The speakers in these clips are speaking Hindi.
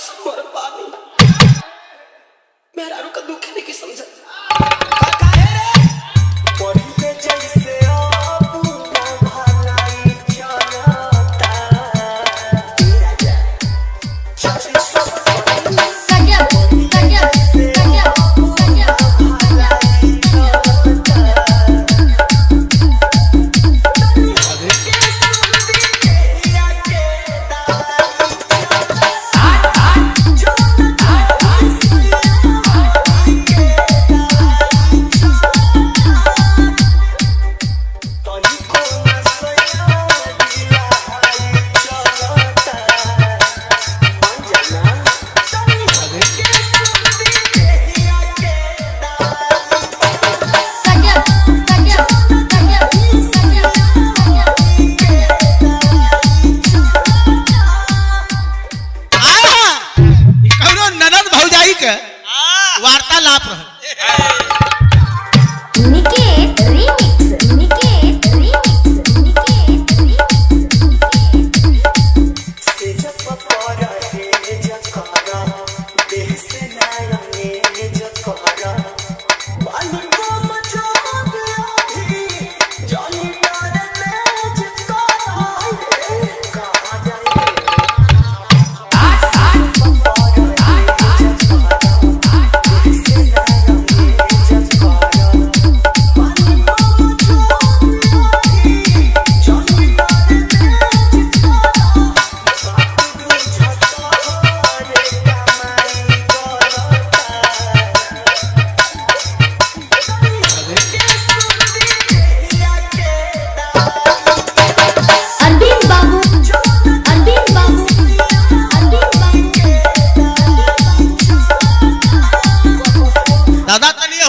पानी मेरा रुका दुख नहीं समझ। वार्तालाप रहे।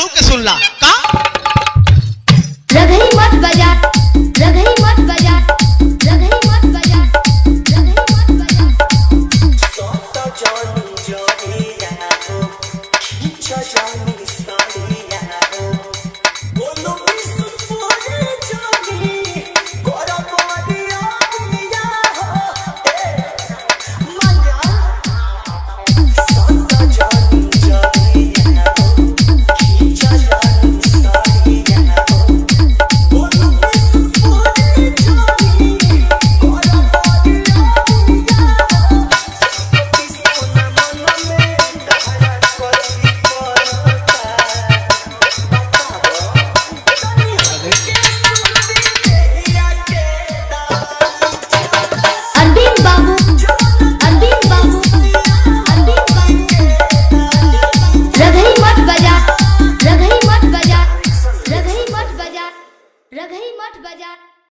दादा के सुन ला। का? रघई मत बजा रघई मत बजा रघई मत बजा रघई मत बजा। अरविंद